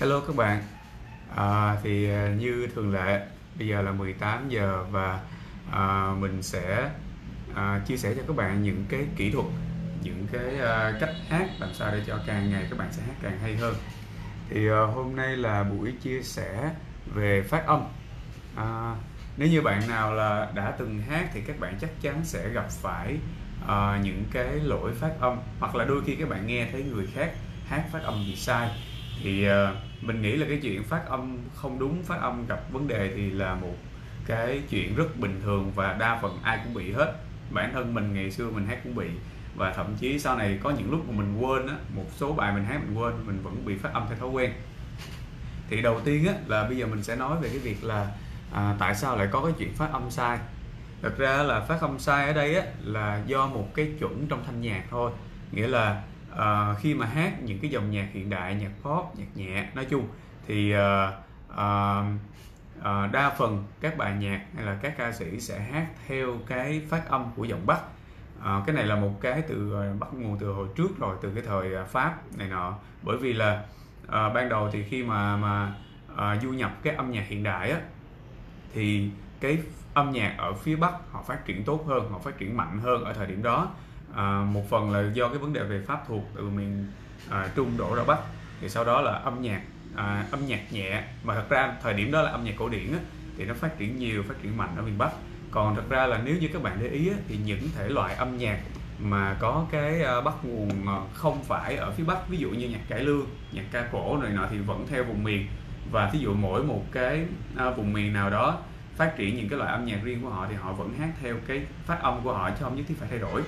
Hello các bạn. À, thì à, như thường lệ bây giờ là 18 giờ và à, mình sẽ à, chia sẻ cho các bạn những cái kỹ thuật những cái à, cách hát làm sao để cho càng ngày các bạn sẽ hát càng hay hơn. Thì à, hôm nay là buổi chia sẻ về phát âm. À, nếu như bạn nào là đã từng hát thì các bạn chắc chắn sẽ gặp phải à, những cái lỗi phát âm hoặc là đôi khi các bạn nghe thấy người khác hát phát âm bị sai. Thì uh, mình nghĩ là cái chuyện phát âm không đúng phát âm gặp vấn đề thì là một cái chuyện rất bình thường và đa phần ai cũng bị hết. Bản thân mình ngày xưa mình hát cũng bị và thậm chí sau này có những lúc mà mình quên á một số bài mình hát mình quên mình vẫn bị phát âm theo thói quen. Thì đầu tiên á là bây giờ mình sẽ nói về cái việc là à, tại sao lại có cái chuyện phát âm sai. Thật ra là phát âm sai ở đây á là do một cái chuẩn trong thanh nhạc thôi. Nghĩa là uh, khi mà hát những cái dòng nhạc hiện đại nhạc pop nhạc nhẹ nói chung thì uh, uh, uh, đa phần các bài nhạc hay là các ca sĩ sẽ hát theo cái phát âm của giọng bắc. Uh, cái này là một cái từ ờ, bắt nguồn từ hồi trước rồi từ cái thời pháp này nọ. Bởi vì là uh, ban đầu thì khi mà mà uh, du nhập cái âm nhạc hiện đại á thì cái âm nhạc ở phía bắc họ phát triển tốt hơn họ phát triển mạnh hơn ở thời điểm đó à, một phần là do cái vấn đề về pháp thuộc từ miền à, trung đổ ra bắc. Thì sau đó là âm nhạc à, âm nhạc nhẹ. Mà thật ra thời điểm đó là âm nhạc cổ điển á, thì nó phát triển nhiều phát triển mạnh ở miền bắc. Còn thật ra là nếu như các bạn để ý á, thì những thể loại âm nhạc mà có cái à, bắt nguồn à, không phải ở phía bắc ví dụ như nhạc cải lương nhạc ca cổ này nọ thì vẫn theo vùng miền. Và ví dụ mỗi một cái à, vùng miền nào đó phát triển những cái loại âm nhạc riêng của họ thì họ vẫn hát theo cái phát âm của họ chứ không nhất thiết phải thay đổi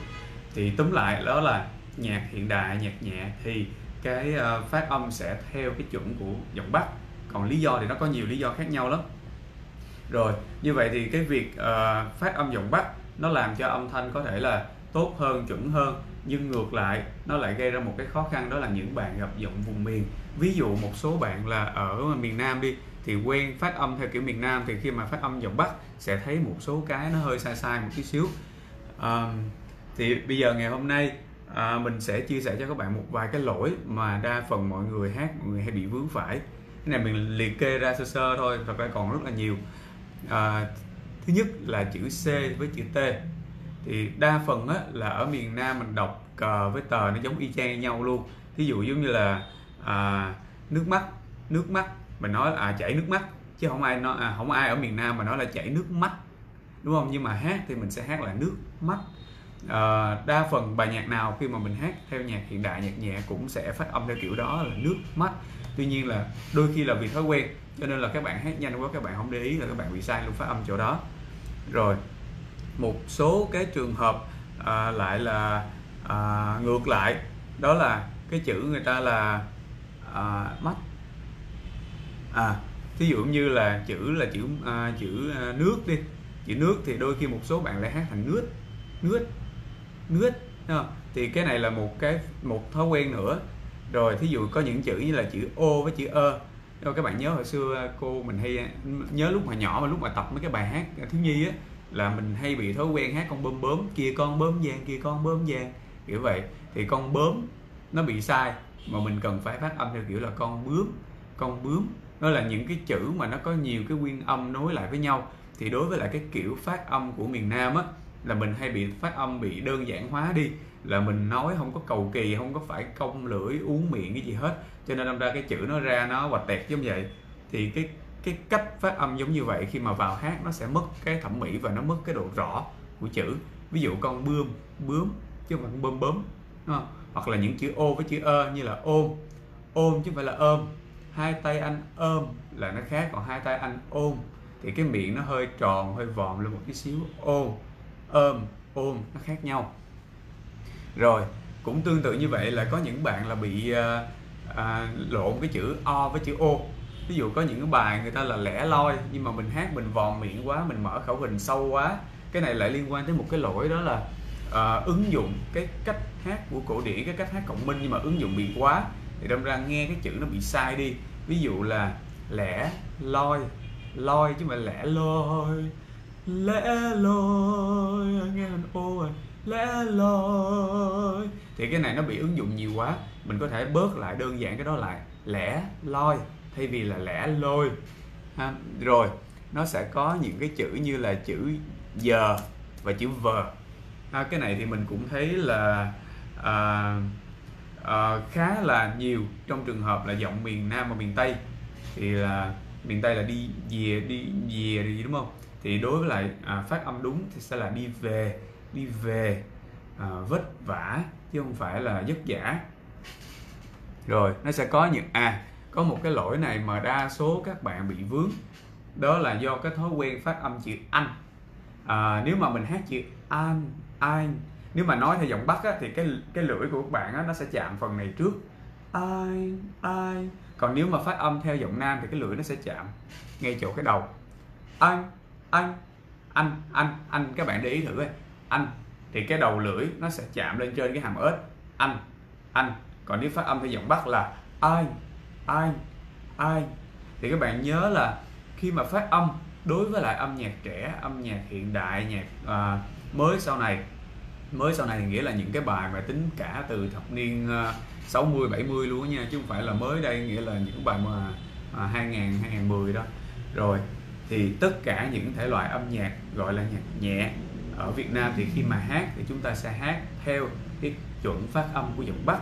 thì túm lại đó là nhạc hiện đại nhạc nhẹ thì cái ờ, phát âm sẽ theo cái chuẩn của giọng bắc. Còn lý do thì nó có nhiều lý do khác nhau lắm. Rồi như vậy thì cái việc uh, phát âm giọng bắc nó làm cho âm thanh có thể là tốt hơn chuẩn hơn nhưng ngược lại nó lại gây ra một cái khó khăn đó là những bạn gặp giọng vùng miền. Ví dụ một số bạn là ở miền nam đi thì quen phát âm theo kiểu miền nam thì khi mà phát âm giọng bắc sẽ thấy một số cái nó hơi sai sai một tí xíu. Um, thì bây giờ ngày hôm nay à, mình sẽ chia sẻ cho các bạn một vài cái lỗi mà đa phần mọi người hát mọi người hay bị vướng phải. Cái này mình liệt kê ra sơ sơ thôi thật ra còn rất là nhiều. À, thứ nhất là chữ C với chữ T. Thì đa phần á, là ở miền Nam mình đọc cờ với tờ nó giống y chang nhau luôn. Thí dụ giống như là à, nước mắt nước mắt mình nói là à, chảy nước mắt chứ không ai nói à, không ai ở miền Nam mà nói là chảy nước mắt đúng không? Nhưng mà hát thì mình sẽ hát là nước mắt uh, đa phần bài nhạc nào khi mà mình hát theo nhạc hiện đại nhạc nhẹ cũng sẽ phát âm theo kiểu đó là nước mắt. Tuy nhiên là đôi khi là vì thói quen cho nên là các bạn hát nhanh quá các bạn không để ý là các bạn bị sai luôn phát âm chỗ đó. Rồi một số cái trường hợp à, lại là à, ngược lại đó là cái chữ người ta là à, mắt. À thí dụ như là chữ là chữ à, chữ à, nước đi. Chữ nước thì đôi khi một số bạn lại hát thành nước nước nước thì cái này là một cái, một thói quen nữa. Rồi, thí dụ có những chữ như là chữ ô với chữ e. ơ đâu các bạn nhớ hồi xưa cô mình hay, nhớ lúc mà nhỏ mà lúc mà tập mấy cái bài hát thiếu nhi á, là mình hay bị thói quen hát con bơm bướm kia con bướm vàng, kia con bướm vàng, kiểu vậy. Thì con bướm nó bị sai, mà mình cần phải phát âm theo kiểu là con bướm con bướm. Nó là những cái chữ mà nó có nhiều cái nguyên âm nối lại với nhau. Thì đối với lại cái kiểu phát âm của miền Nam á là mình hay bị phát âm bị đơn giản hóa đi, là mình nói không có cầu kỳ, không có phải cong lưỡi, uống miệng cái gì hết. Cho nên đâm ra cái chữ nó ra nó hoạch tẹt giống vậy. Thì cái cái cách phát âm giống như vậy, khi mà vào hát nó sẽ mất cái thẩm mỹ và nó mất cái độ rõ của chữ. Ví dụ con bươm bướm, chứ không phải bơm bướm hoặc là những chữ ô với chữ ơ như là ôm ôm chứ không phải là ôm. Hai tay anh ôm là nó khác, còn hai tay anh ôm thì cái miệng nó hơi tròn, hơi vòm lên một tí xíu, ôm ôm ôm nó khác nhau. Rồi cũng tương tự như vậy là có những bạn là bị à, à, lộn cái chữ o với chữ ô ví dụ có những cái bài người ta là lẻ loi nhưng mà mình hát mình vòm miệng quá mình mở khẩu hình sâu quá. Cái này lại liên quan tới một cái lỗi đó là à, ứng dụng cái cách hát của cổ điển cái cách hát cộng minh nhưng mà ứng dụng bị quá. Thì đâm ra nghe cái chữ nó bị sai đi. Ví dụ là lẻ loi loi chứ mà lẻ loi lẽ loi nghe hình ô rồi lẽ loi. Thì cái này nó bị ứng dụng nhiều quá. Mình có thể bớt lại đơn giản cái đó lại. Lẽ loi thay vì là lẽ lôi ha. rồi nó sẽ có những cái chữ như là chữ giờ và chữ vờ. Ha, cái này thì mình cũng thấy là à, à, khá là nhiều trong trường hợp là giọng miền Nam và miền Tây. Thì là miền Tây là đi về đi về đi đúng không? Thì đối với lại à, phát âm đúng thì sẽ là đi về đi về à, vất vả chứ không phải là vất vả. Rồi nó sẽ có những à có một cái lỗi này mà đa số các bạn bị vướng. Đó là do cái thói quen phát âm chữ anh. À, nếu mà mình hát chữ an anh nếu mà nói theo giọng bắc á, thì cái cái lưỡi của các bạn á, nó sẽ chạm phần này trước. Ai ai còn nếu mà phát âm theo giọng nam thì cái lưỡi nó sẽ chạm ngay chỗ cái đầu. Anh anh anh anh anh các bạn để ý thử ấy anh thì cái đầu lưỡi nó sẽ chạm lên trên cái hàm ếch. Anh anh. Còn nếu phát âm theo giọng bắc là ai ai ai. Thì các bạn nhớ là khi mà phát âm đối với lại âm nhạc trẻ âm nhạc hiện đại nhạc à, mới sau này mới sau này thì nghĩa là những cái bài mà tính cả từ thập niên à, 60 70 luôn nha chứ không phải là mới đây nghĩa là những bài mà à, 2000 2010 đó rồi thì tất cả những thể loại âm nhạc gọi là nhạc nhẹ ở Việt Nam thì khi mà hát thì chúng ta sẽ hát theo cái chuẩn phát âm của giọng Bắc.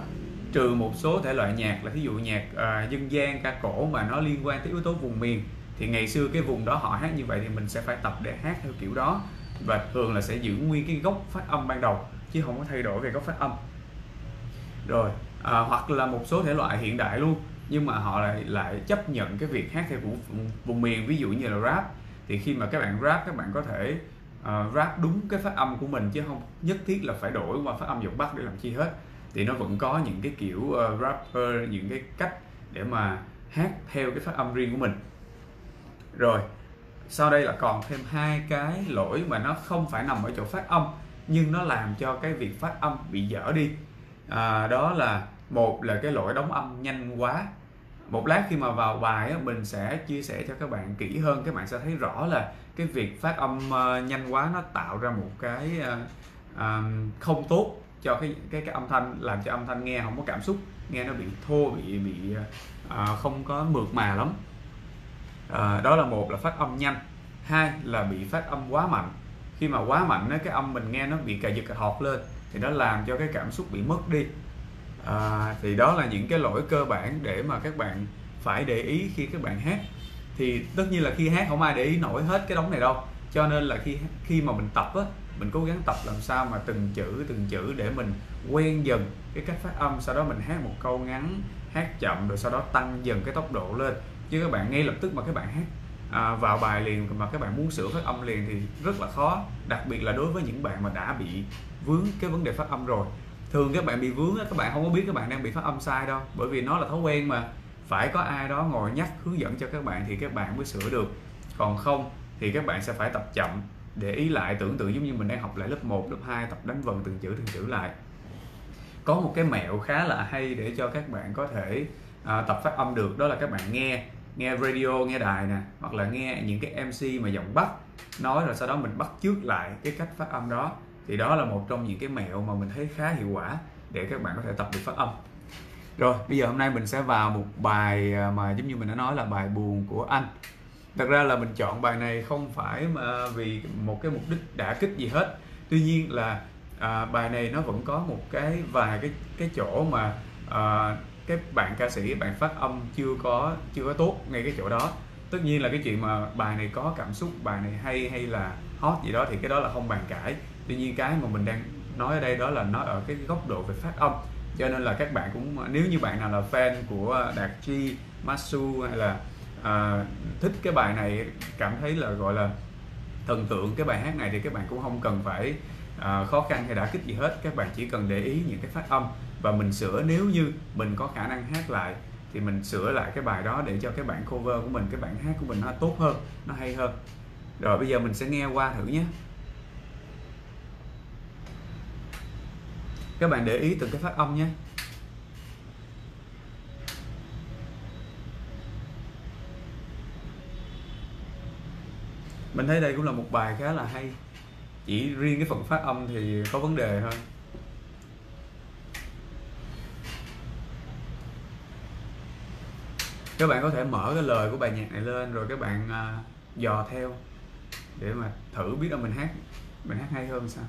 Trừ một số thể loại nhạc là thí dụ nhạc uh, dân gian ca cổ mà nó liên quan tới yếu tố vùng miền thì ngày xưa cái vùng đó họ hát như vậy thì mình sẽ phải tập để hát theo kiểu đó. Và thường là sẽ giữ nguyên cái gốc phát âm ban đầu chứ không có thay đổi về gốc phát âm. Rồi à, hoặc là một số thể loại hiện đại luôn nhưng mà họ lại lại chấp nhận cái việc hát theo của vùng miền ví dụ như là rap. Thì khi mà các bạn rap các bạn có thể uh, rap đúng cái phát âm của mình chứ không nhất thiết là phải đổi qua phát âm giọng bắc để làm chi hết. Thì nó vẫn có những cái kiểu uh, rapper những cái cách để mà hát theo cái phát âm riêng của mình. Rồi sau đây là còn thêm hai cái lỗi mà nó không phải nằm ở chỗ phát âm nhưng nó làm cho cái việc phát âm bị dở đi. À, đó là một là cái lỗi đóng âm nhanh quá. Một lát khi mà vào bài á, mình sẽ chia sẻ cho các bạn kỹ hơn các bạn sẽ thấy rõ là cái việc phát âm uh, nhanh quá nó tạo ra một cái uh, không tốt cho cái cái cái âm thanh làm cho âm thanh nghe không có cảm xúc nghe nó bị thô bị bị uh, không có mượt mà lắm. Uh, đó là một là phát âm nhanh. Hai là bị phát âm quá mạnh. Khi mà quá mạnh á, cái âm mình nghe nó bị cà giật cà họt lên thì nó làm cho cái cảm xúc bị mất đi à, thì đó là những cái lỗi cơ bản để mà các bạn phải để ý khi các bạn hát. Thì tất nhiên là khi hát không ai để ý nổi hết cái đống này đâu. Cho nên là khi khi mà mình tập á mình cố gắng tập làm sao mà từng chữ từng chữ để mình quen dần cái cách phát âm sau đó mình hát một câu ngắn hát chậm rồi sau đó tăng dần cái tốc độ lên. Chứ các bạn ngay lập tức mà các bạn hát à, vào bài liền mà các bạn muốn sửa phát âm liền thì rất là khó. Đặc biệt là đối với những bạn mà đã bị vướng cái vấn đề phát âm rồi thường các bạn bị vướng các bạn không có biết các bạn đang bị phát âm sai đâu. Bởi vì nó là thói quen mà. Phải có ai đó ngồi nhắc hướng dẫn cho các bạn thì các bạn mới sửa được. Còn không thì các bạn sẽ phải tập chậm để ý lại tưởng tượng giống như mình đang học lại lớp 1, lớp 2 tập đánh vần từng chữ từng chữ lại. Có một cái mẹo khá là hay để cho các bạn có thể à, tập phát âm được đó là các bạn nghe nghe radio nghe đài nè hoặc là nghe những cái mc mà giọng bắc. Nói rồi sau đó mình bắt trước lại cái cách phát âm đó thì đó là một trong những cái mẹo mà mình thấy khá hiệu quả để các bạn có thể tập được phát âm. Rồi bây giờ hôm nay mình sẽ vào một bài à, mà giống như mình đã nói là bài buồn của anh. Thật ra là mình chọn bài này không phải mà vì một cái mục đích đã kích gì hết. Tuy nhiên là à, bài này nó vẫn có một cái vài cái cái chỗ mà à, cái bạn ca sĩ bạn phát âm chưa có chưa có tốt ngay cái chỗ đó. Tất nhiên là cái chuyện mà bài này có cảm xúc bài này hay hay là hot gì đó thì cái đó là không bàn cãi tuy nhiên cái mà mình đang nói ở đây đó là nói ở cái góc độ về phát âm. Cho nên là các bạn cũng nếu như bạn nào là fan của Đạt Chi, Masu hay là à, thích cái bài này cảm thấy là gọi là thần tượng cái bài hát này thì các bạn cũng không cần phải à, khó khăn hay đã kích gì hết. Các bạn chỉ cần để ý những cái phát âm và mình sửa. Nếu như mình có khả năng hát lại thì mình sửa lại cái bài đó để cho cái bản cover của mình cái bản hát của mình nó tốt hơn nó hay hơn. Rồi bây giờ mình sẽ nghe qua thử nhé. Các bạn để ý từng cái phát âm nhé. Mình thấy đây cũng là một bài khá là hay. Chỉ riêng cái phần phát âm thì có vấn đề thôi. Các bạn có thể mở cái lời của bài nhạc này lên rồi các bạn à, dò theo để mà thử biết là mình hát mình hát hay hơn sao?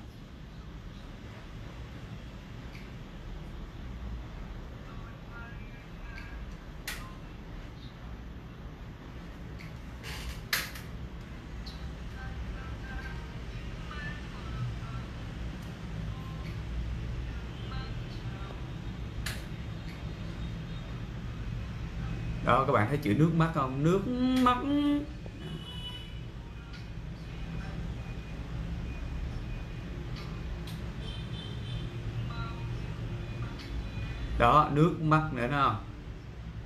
Các bạn thấy chữ nước mắt không? Nước mắt. Đó, nước mắt nữa nè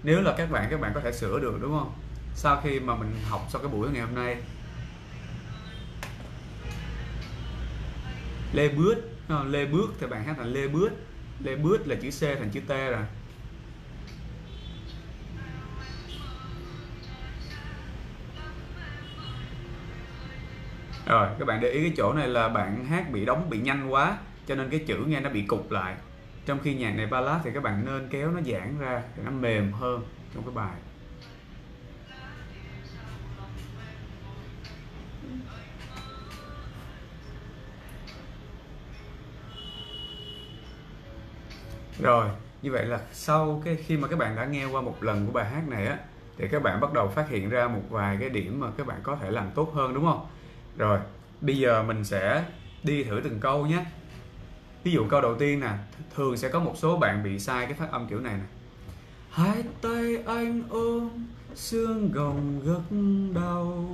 nếu là các bạn các bạn có thể sửa được, đúng không? Sau khi mà mình học sau cái buổi ngày hôm nay. Lê bước ờ, lê bước thì bạn hát thành lê bước lê bước là chữ c thành chữ t rồi. Rồi, các bạn để ý cái chỗ này là bạn hát bị đóng bị nhanh quá, cho nên cái chữ nghe nó bị cục lại. Trong khi nhạc này ballad thì các bạn nên kéo nó giãn ra để nó mềm hơn trong cái bài. Rồi, như vậy là sau cái khi mà các bạn đã nghe qua một lần của bài hát này á, thì các bạn bắt đầu phát hiện ra một vài cái điểm mà các bạn có thể làm tốt hơn, đúng không? Rồi, bây giờ mình sẽ đi thử từng câu nhé. Ví dụ câu đầu tiên nè thường sẽ có một số bạn bị sai cái phát âm kiểu này nè. Hai tay anh ôm, xương gồng gật đau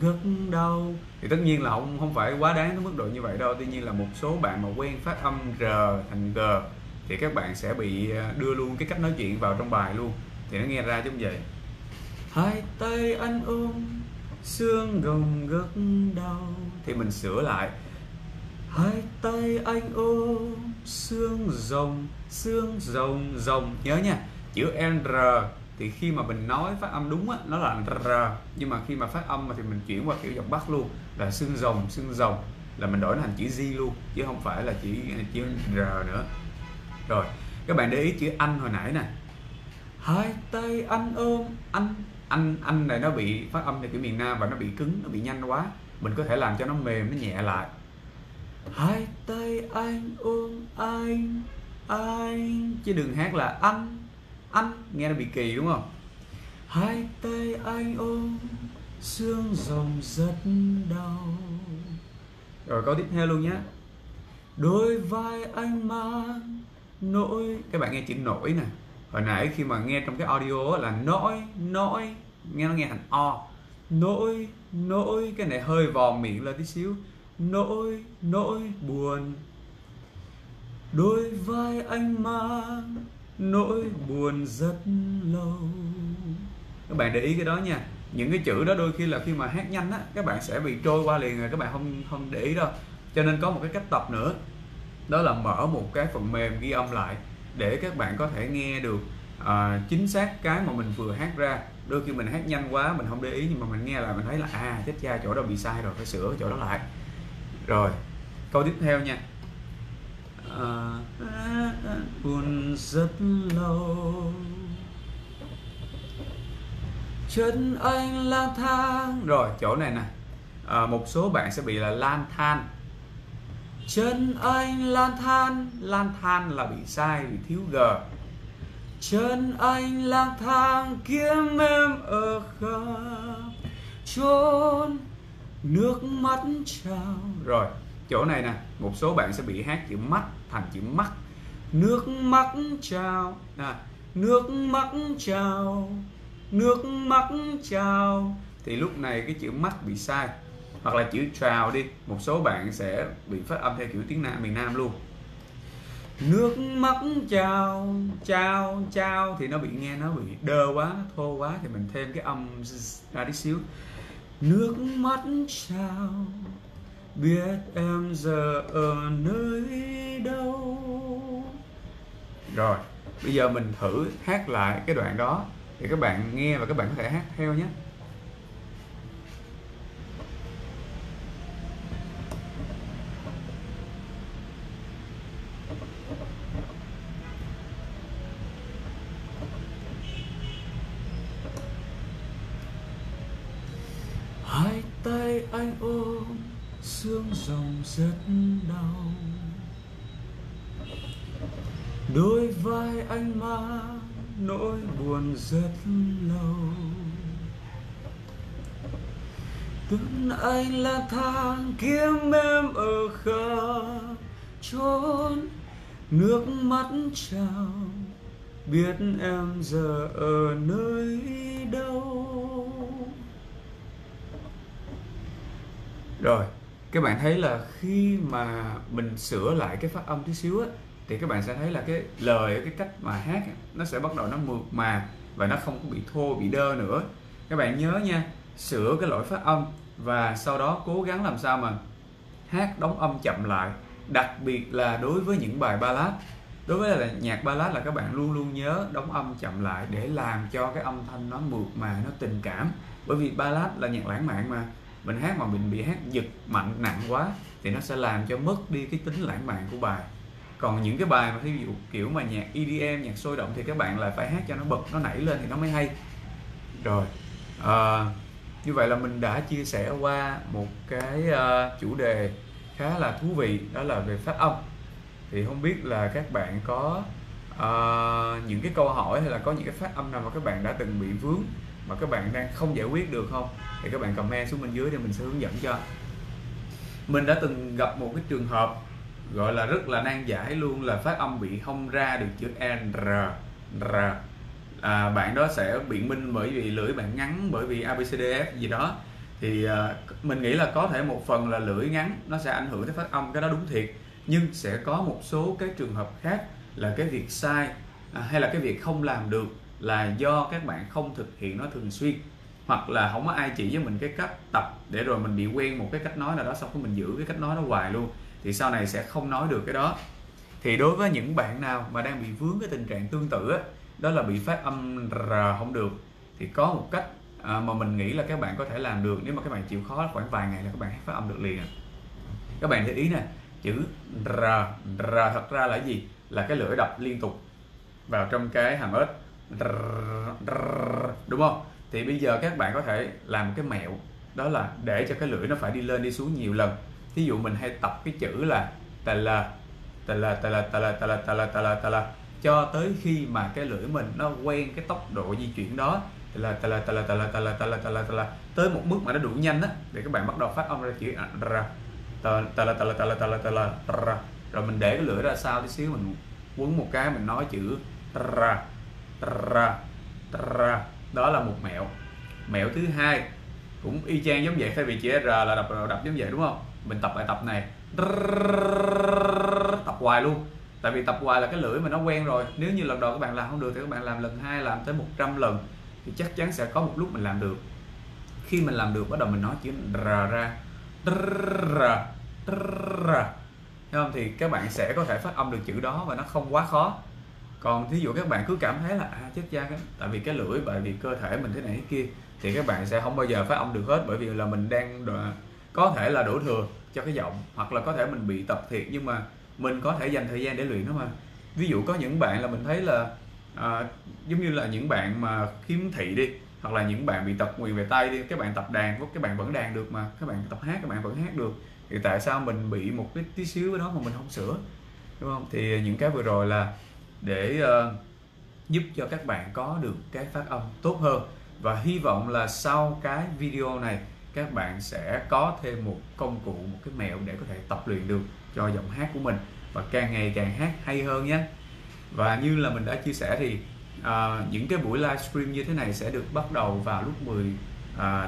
gật đau thì tất nhiên là không không phải quá đáng tới mức độ như vậy đâu. Tuy nhiên là một số bạn mà quen phát âm r thành g, thì các bạn sẽ bị à, đưa luôn cái cách nói chuyện vào trong bài luôn. Thì nó nghe ra giống vậy. Hai tay anh ôm xương gồng gật đau. Thì mình sửa lại. Hai tay anh ôm, xương rồng xương rồng rồng. Nhớ nha, chữ r. Thì khi mà mình nói phát âm đúng á, nó là r. Nhưng mà khi mà phát âm mà thì mình chuyển qua kiểu giọng bắc luôn. Là xương rồng xương rồng. Là mình đổi thành chữ z luôn, chứ không phải là chữ chữ r nữa. Rồi, các bạn để ý chữ anh hồi nãy nè. Hai tay anh ôm, anh anh anh này nó bị phát âm theo kiểu miền nam và nó bị cứng, nó bị nhanh quá. Mình có thể làm cho nó mềm, nó nhẹ lại. Hai tay anh ôm anh anh. Chứ đừng hát là anh anh. Nghe nó bị kỳ đúng không? Hai tay anh ôm xương rồng rất đau. Rồi câu tiếp theo luôn nhé. Đôi vai anh mang nỗi các bạn nghe chữ nỗi nè hồi nãy khi mà nghe trong cái audio là nỗi nỗi nghe nó nghe thành o. Nỗi nỗi cái này hơi vò miệng lên tí xíu. Nỗi nỗi buồn. Đôi vai anh mang, nỗi buồn rất lâu. Các bạn để ý cái đó nha. Những cái chữ đó đôi khi là khi mà hát nhanh á, các bạn sẽ bị trôi qua liền rồi, các bạn không không để ý đâu. Cho nên có một cái cách tập nữa. Đó là mở một cái phần mềm ghi âm lại để các bạn có thể nghe được uh, chính xác cái mà mình vừa hát ra. Đôi khi mình hát nhanh quá mình không để ý nhưng mà mình nghe là mình thấy là à chết cha chỗ đó bị sai rồi phải sửa chỗ đó lại. Rồi câu tiếp theo nha. À, buồn rất lâu. Chân anh lang thang. Rồi chỗ này nè. À, một số bạn sẽ bị là lang thang chân anh lang thang lang thang là bị sai bị thiếu g. Chân anh lang thang kiếm em ở khắp chốn nước mắt trào rồi chỗ này nè một số bạn sẽ bị hát chữ mắt thành chữ mắt. Nước mắt trào à, nước mắt trào nước mắt trào thì lúc này cái chữ mắt bị sai hoặc là chữ chào đi, một số bạn sẽ bị phát âm theo kiểu tiếng nam, miền nam luôn. Nước mắt chào chào chào thì nó bị nghe, nó bị đơ quá, thô quá thì mình thêm cái âm ra tí xíu. Nước mắt chào, biết em giờ ở nơi đâu. Rồi, bây giờ mình thử hát lại cái đoạn đó, thì các bạn nghe và các bạn có thể hát theo nhé vai anh ôm trong rất đau. Đôi vai anh mang nỗi buồn rất lâu. Tưởng anh lang thang kiếm em ở khắp chốn, nước mắt trào, biết em giờ ở nơi đâu. Rồi các bạn thấy là khi mà mình sửa lại cái phát âm tí xíu á, thì các bạn sẽ thấy là cái lời, cái cách mà hát nó sẽ bắt đầu nó mượt mà và nó không có bị thô, bị đơ nữa. Các bạn nhớ nha, sửa cái lỗi phát âm và sau đó cố gắng làm sao mà hát đóng âm chậm lại. Đặc biệt là đối với những bài ballad, đối với là nhạc ballad là các bạn luôn luôn nhớ đóng âm chậm lại để làm cho cái âm thanh nó mượt mà, nó tình cảm. Bởi vì ballad là nhạc lãng mạn mà mình hát mà mình bị hát giật mạnh nặng quá thì nó sẽ làm cho mất đi cái tính lãng mạn của bài. Còn những cái bài mà ví dụ kiểu mà nhạc EDM nhạc sôi động thì các bạn lại phải hát cho nó bật nó nảy lên thì nó mới hay. Rồi à, như vậy là mình đã chia sẻ qua một cái uh, chủ đề khá là thú vị đó là về phát âm. Thì không biết là các bạn có uh, những cái câu hỏi hay là có những cái phát âm nào mà các bạn đã từng bị vướng mà các bạn đang không giải quyết được không? Thì các bạn comment xuống bên dưới để mình sẽ hướng dẫn cho. Mình đã từng gặp một cái trường hợp gọi là rất là nan giải luôn là phát âm bị không ra được chữ n r r. À, bạn đó sẽ biện minh bởi vì lưỡi bạn ngắn bởi vì abcdf gì đó. Thì à, mình nghĩ là có thể một phần là lưỡi ngắn nó sẽ ảnh hưởng tới phát âm cái đó đúng thiệt. Nhưng sẽ có một số cái trường hợp khác là cái việc sai à, hay là cái việc không làm được là do các bạn không thực hiện nó thường xuyên hoặc là không có ai chỉ với mình cái cách tập để rồi mình bị quen một cái cách nói nào đó xong rồi mình giữ cái cách nói đó hoài luôn thì sau này sẽ không nói được cái đó. Thì đối với những bạn nào mà đang bị vướng cái tình trạng tương tự á đó là bị phát âm r không được thì có một cách à, mà mình nghĩ là các bạn có thể làm được nếu mà các bạn chịu khó khoảng vài ngày là các bạn phát âm được liền. À. các bạn để ý nè chữ r r thật ra là gì? Là cái lưỡi đập liên tục vào trong cái hàm ếch. Đúng không? Thì bây giờ các bạn có thể làm cái mẹo đó là để cho cái lưỡi nó phải đi lên đi xuống nhiều lần thí dụ mình hay tập cái chữ là tà là tà là tà là tà là tà là tà là tà là tà là cho tới khi mà cái lưỡi mình nó quen cái tốc độ di chuyển đó tà là tà là tà là tà là tà là tà là tà là tà là tới một mức mà nó đủ nhanh á để các bạn bắt đầu phát âm ra chữ ra tà tà là tà là tà là tà là tà là ra rồi mình để cái lưỡi ra sau tí xíu mình quấn một cái mình nói chữ ra ra ra đó là một mẹo. Mẹo thứ hai, cũng y chang giống vậy, thay vì chữ r là đọc đọc giống vậy, đúng không? Mình tập bài tập này. Tập hoài luôn tại vì tập hoài là cái lưỡi mà nó quen rồi nếu như lần đầu các bạn làm không được thì các bạn làm lần hai làm tới 100 lần thì chắc chắn sẽ có một lúc mình làm được khi mình làm được bắt đầu mình nói chữ r ra r r không thì các bạn sẽ có thể phát âm được chữ đó và nó không quá khó còn thí dụ các bạn cứ cảm thấy là à chết cha cái tại vì cái lưỡi bởi vì cơ thể mình thế này thế kia thì các bạn sẽ không bao giờ phát âm được hết bởi vì là mình đang có thể là đổ thừa cho cái giọng hoặc là có thể mình bị tập thiệt nhưng mà mình có thể dành thời gian để luyện nó mà. Ví dụ có những bạn là mình thấy là à, giống như là những bạn mà khiếm thị đi hoặc là những bạn bị tập nguyền về tay đi các bạn tập đàn các bạn vẫn đàn được mà các bạn tập hát các bạn vẫn hát được thì tại sao mình bị một cái tí xíu đó mà mình không sửa đúng không? Thì những cái vừa rồi là để uh, giúp cho các bạn có được cái phát âm tốt hơn. Và hy vọng là sau cái video này các bạn sẽ có thêm một công cụ một cái mẹo để có thể tập luyện được cho giọng hát của mình và càng ngày càng hát hay hơn nhé. Và như là mình đã chia sẻ thì à, những cái buổi livestream như thế này sẽ được bắt đầu vào lúc 18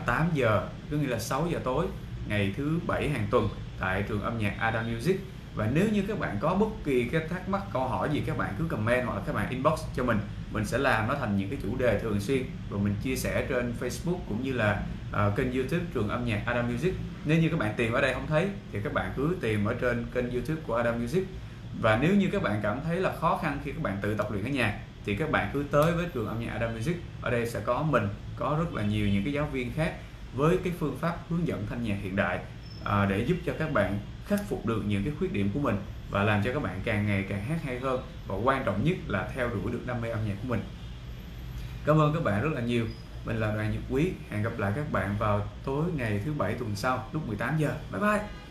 ờ, giờ tức nghĩa là 6 giờ tối ngày thứ bảy hàng tuần tại trường âm nhạc Adam Music và nếu như các bạn có bất kỳ cái thắc mắc câu hỏi gì các bạn cứ comment hoặc là các bạn inbox cho mình. Mình sẽ làm nó thành những cái chủ đề thường xuyên và mình chia sẻ trên Facebook cũng như là uh, kênh YouTube trường âm nhạc Adam Music. Nếu như các bạn tìm ở đây không thấy thì các bạn cứ tìm ở trên kênh YouTube của Adam Music. Và nếu như các bạn cảm thấy là khó khăn khi các bạn tự tập luyện ở nhà thì các bạn cứ tới với trường âm nhạc Adam Music. Ở đây sẽ có mình có rất là nhiều những cái giáo viên khác với cái phương pháp hướng dẫn thanh nhạc hiện đại à, để giúp cho các bạn khắc phục được những cái khuyết điểm của mình và làm cho các bạn càng ngày càng hát hay hơn. Và quan trọng nhất là theo đuổi được đam mê âm nhạc của mình. Cảm ơn các bạn rất là nhiều. Mình là Đoàn Nhật Quý. Hẹn gặp lại các bạn vào tối ngày thứ bảy tuần sau lúc 18 giờ. Bye bye!